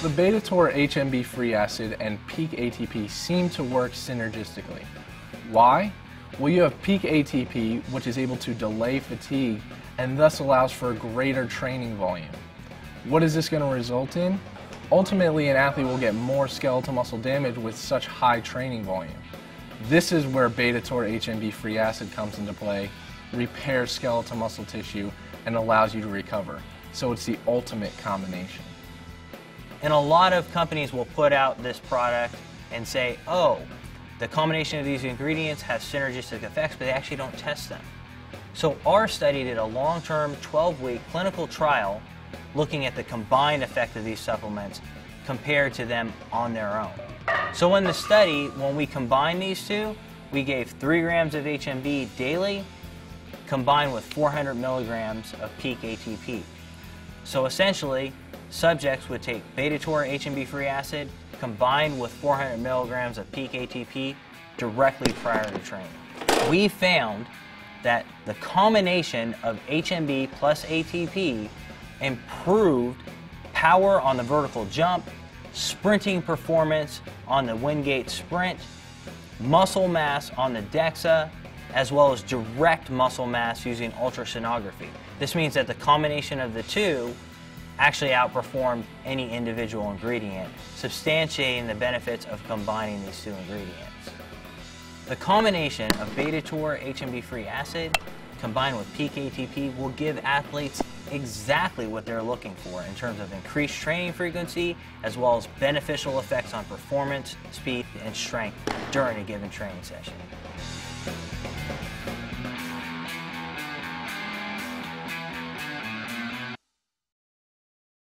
The BetaTOR HMB free acid and peak ATP seem to work synergistically. Why? Well, you have peak ATP, which is able to delay fatigue and thus allows for a greater training volume. What is this going to result in? Ultimately, an athlete will get more skeletal muscle damage with such high training volume. This is where BetaTOR HMB free acid comes into play, repairs skeletal muscle tissue, and allows you to recover. So it's the ultimate combination. And a lot of companies will put out this product and say, oh, the combination of these ingredients has synergistic effects, but they actually don't test them. So our study did a long-term 12-week clinical trial looking at the combined effect of these supplements compared to them on their own. So in the study, when we combined these two, we gave 3 grams of HMB daily combined with 400 milligrams of peak ATP. So essentially, subjects would take BetaTOR HMB free acid combined with 400 milligrams of peak ATP directly prior to training. We found that the combination of HMB plus ATP improved power on the vertical jump, sprinting performance on the Wingate sprint, muscle mass on the DEXA, as well as direct muscle mass using ultrasonography. This means that the combination of the two actually outperformed any individual ingredient, substantiating the benefits of combining these two ingredients. The combination of BetaTOR HMB-free acid combined with peak ATP will give athletes exactly what they're looking for in terms of increased training frequency as well as beneficial effects on performance, speed, and strength during a given training session.